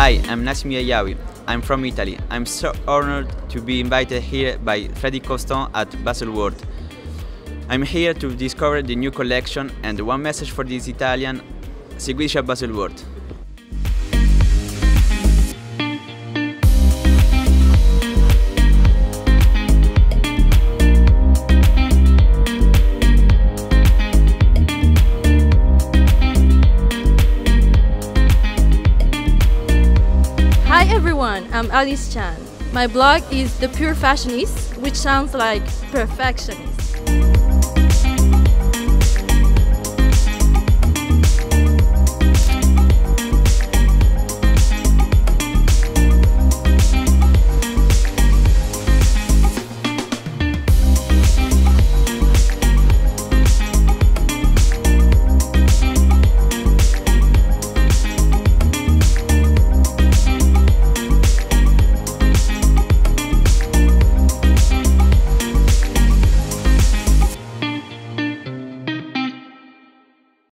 Hi, I'm Nassim Yayawi. I'm from Italy. I'm so honored to be invited here by Frederique Constant at Baselworld. I'm here to discover the new collection and one message for this Italian, seguisci a Baselworld. everyone, I'm Alice Chan. My blog is The Pure Fashionist, which sounds like perfectionist.